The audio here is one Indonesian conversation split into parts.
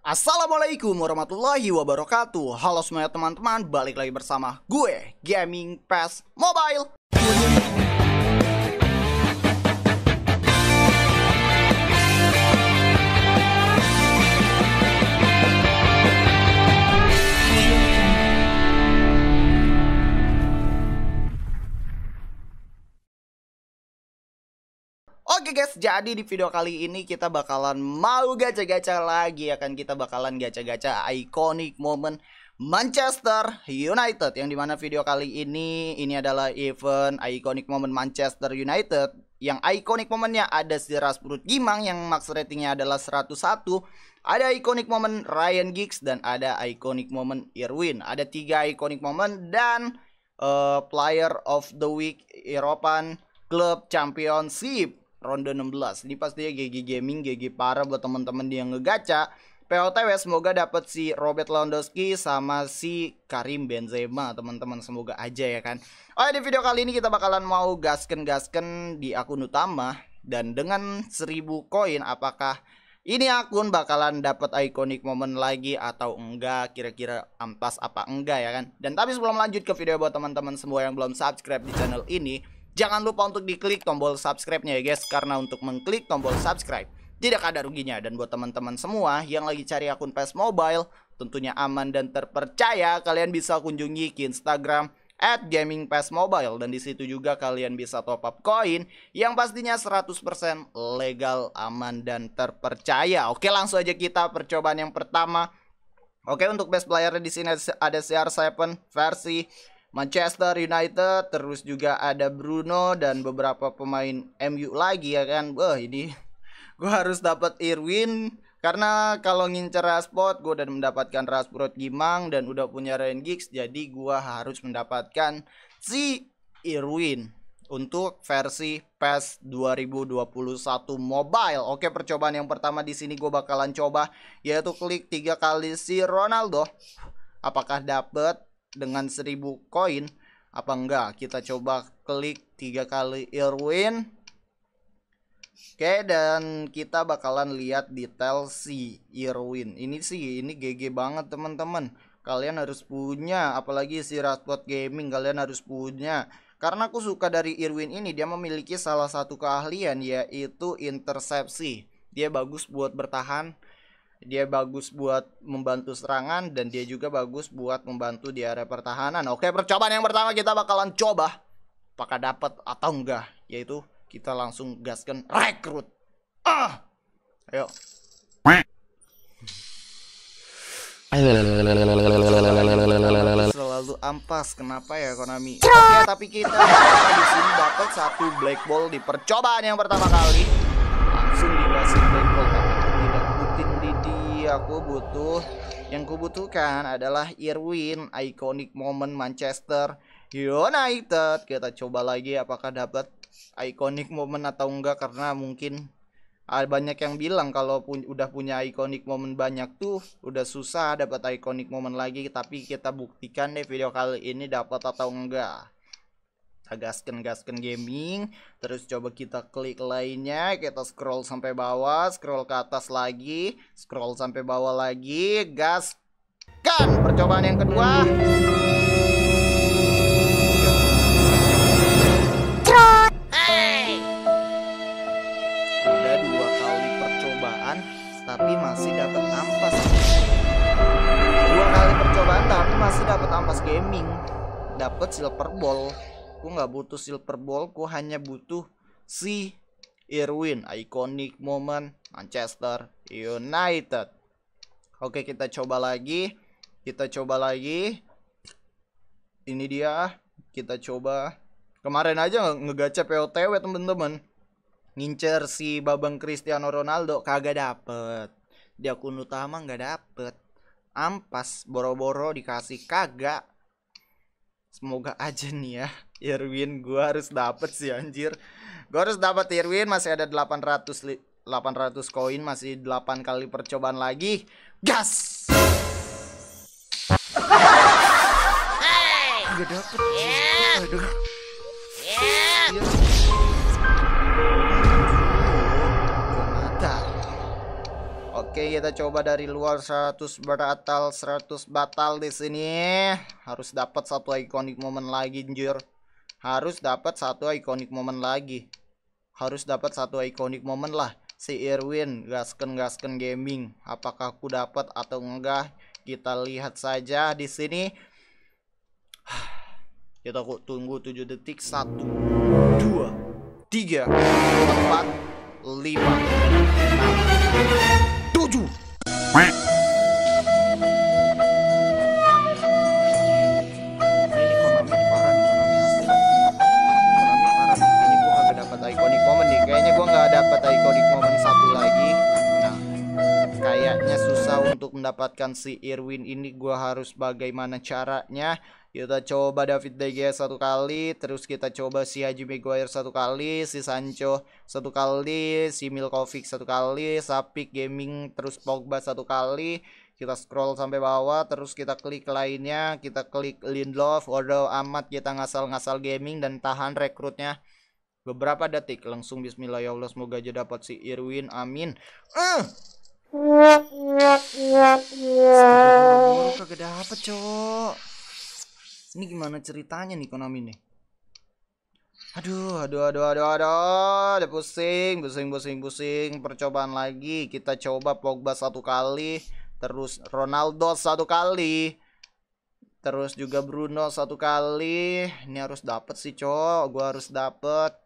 Assalamualaikum warahmatullahi wabarakatuh. Halo semuanya teman-teman Balik lagi bersama gue Gaming Pass Mobile Oke guys, jadi di video kali ini kita bakalan mau gacha-gacha lagi. Akan kita bakalan gacha-gacha iconic moment Manchester United. Yang di mana video kali ini ini adalah event iconic moment Manchester United. Yang iconic momennya ada si Rasputin Gimang yang max ratingnya adalah 101 ada iconic moment Ryan Giggs dan ada iconic moment Irwin. Ada tiga iconic moment dan uh, player of the week European Club Championship ronde 16 ini pastinya GG Gaming GG parah buat teman-teman yang ngegaca. POTW semoga dapat si Robert Lewandowski sama si Karim Benzema teman-teman. Semoga aja ya kan. Oh di video kali ini kita bakalan mau gasken-gasken di akun utama. Dan dengan 1000 koin apakah ini akun bakalan dapat iconic moment lagi atau enggak? Kira-kira ampas apa enggak ya kan? Dan tapi sebelum lanjut ke video buat teman-teman semua yang belum subscribe di channel ini Jangan lupa untuk diklik tombol subscribe-nya ya guys Karena untuk mengklik tombol subscribe Tidak ada ruginya Dan buat teman-teman semua yang lagi cari akun PES Mobile Tentunya aman dan terpercaya Kalian bisa kunjungi ke Instagram at Gaming PES Mobile dan di situ juga kalian bisa top up koin yang pastinya 100% legal, aman dan terpercaya. Oke, langsung aja kita percobaan yang pertama. Oke, untuk best player di sini ada CR7 versi Manchester United terus juga ada Bruno dan beberapa pemain MU lagi ya kan wah ini gue harus dapat Irwin karena kalau ngincer Rashford gue udah mendapatkan Rashford Gimang dan udah punya Ryan Giggs jadi gue harus mendapatkan si Irwin untuk versi PES 2021 mobile. Oke, percobaan yang pertama di sini gue bakalan coba yaitu klik tiga kali si Ronaldo. Apakah dapet dengan 1000 koin apa enggak? Kita coba klik tiga kali Irwin. Oke dan kita bakalan lihat detail si Irwin. Ini sih ini GG banget teman-teman. Kalian harus punya apalagi si Rashford Gaming kalian harus punya. Karena aku suka dari Irwin ini dia memiliki salah satu keahlian yaitu intersepsi. Dia bagus buat bertahan dia bagus buat membantu serangan dan dia juga bagus buat membantu di area pertahanan. Oke, percobaan yang pertama kita bakalan coba apakah dapat atau enggak, yaitu kita langsung gaskan rekrut. Ah. Ayo. Selalu ampas kenapa ya Konami? Oke, tapi kita di sini dapat satu black ball di percobaan yang pertama kali. Aku butuh yang kubutuhkan adalah Irwin iconic moment Manchester United. Kita coba lagi apakah dapat iconic moment atau enggak karena mungkin banyak yang bilang kalau pun udah punya iconic moment banyak tuh udah susah dapat iconic moment lagi. Tapi kita buktikan deh video kali ini dapat atau enggak gasken gasken gaming. Terus coba kita klik lainnya kita scroll sampai bawah scroll ke atas lagi scroll sampai bawah lagi gaskan percobaan yang kedua. Dua kali percobaan tapi masih dapat ampas. Dua kali percobaan tapi masih dapat ampas gaming. Dapat silver ball Ku nggak butuh silver ball, ku hanya butuh si Irwin, iconic moment Manchester United. Oke, kita coba lagi. Kita coba lagi. Ini dia. Kita coba. Kemarin aja ngegaca POTW temen-temen. Ngincer si Babang Cristiano Ronaldo kagak dapet. Di akun utama nggak dapet. Ampas boro-boro dikasih kagak. Semoga aja nih ya Irwin gue harus dapet sih anjir Gue harus dapat Irwin masih ada 800 800 koin masih 8 kali percobaan lagi Gas hey. Gak dapet yeah. Aduh yeah. yeah. Oke, kita coba dari luar 100 batal, 100 batal di sini. Harus dapat satu iconic moment lagi, anjir harus dapat satu ikonik momen lagi. Harus dapat satu ikonik momen lah. Si Irwin gasken gasken gaming. Apakah aku dapat atau enggak? Kita lihat saja di sini. Kita aku tunggu 7 detik. 1 2 3 4 5 6 7 mendapatkan si Irwin ini gue harus bagaimana caranya kita coba David De Gea satu kali, terus kita coba si Haji Maguire satu kali, si Sancho satu kali, si Milkovic satu kali, Sapik Gaming terus Pogba satu kali. Kita scroll sampai bawah, terus kita klik lainnya, kita klik Lindelof, Waduh amat kita ngasal-ngasal gaming dan tahan rekrutnya beberapa detik langsung bismillah ya Allah semoga aja dapat si Irwin amin uh. Kagak dapet cok ini gimana ceritanya nih Konami nih? Aduh, aduh, aduh, aduh, aduh, ada pusing, pusing, pusing, pusing. Percobaan lagi, kita coba Pogba satu kali, terus Ronaldo satu kali, terus juga Bruno satu kali. Ini harus dapet sih, cowok. Gua harus dapet.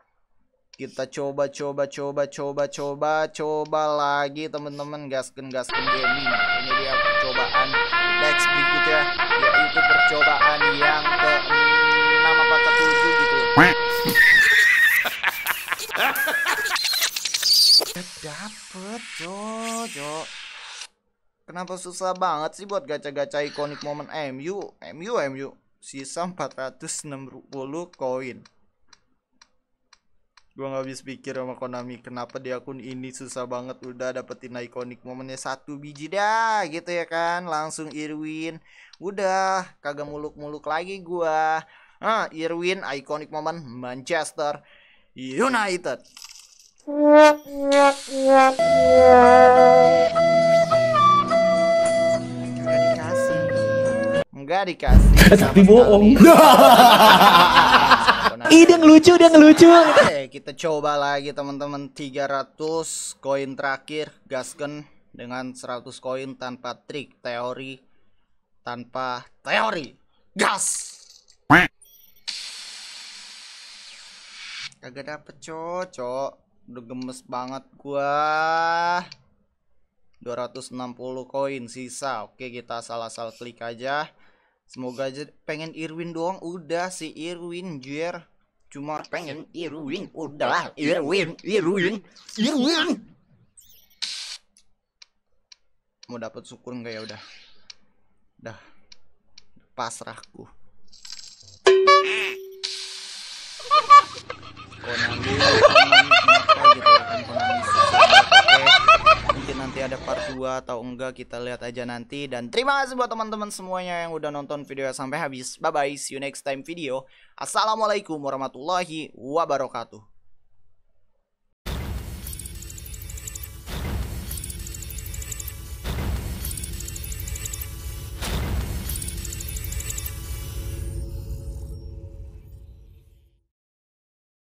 Kita coba, coba, coba, coba, coba, coba lagi teman-teman. Gasken, gasken gaming. Ini dia percobaan. Next berikutnya yaitu percobaan yang ke enam apa ke tujuh gitu. Dapet jojo kenapa susah banget sih buat gacha-gacha ikonik momen MU MU MU sisa 460 koin gue nggak habis pikir sama Konami kenapa di akun ini susah banget udah dapetin ikonik momennya satu biji dah gitu ya kan? Langsung Irwin. Udah kagak muluk-muluk lagi gua. Ah Irwin ikonik momen Manchester United. Enggak dikasih. Tapi bohong. Ide ngelucu dia ngelucu. Oke, kita coba lagi teman-teman 300 koin terakhir gasken dengan 100 koin tanpa trik teori tanpa teori. Gas. Kagak dapet cocok. Udah gemes banget gua. 260 koin sisa. Oke, kita salah-salah klik aja. Semoga aja pengen Irwin doang udah si Irwin jir cuma pengen Irwin udah Irwin Irwin Irwin. Mau dapat syukur nggak ya? Udah. Dah pasrahku part 2 atau enggak kita lihat aja nanti. Dan terima kasih buat teman-teman semuanya yang udah nonton video sampai habis. Bye bye see you next time video. Assalamualaikum warahmatullahi wabarakatuh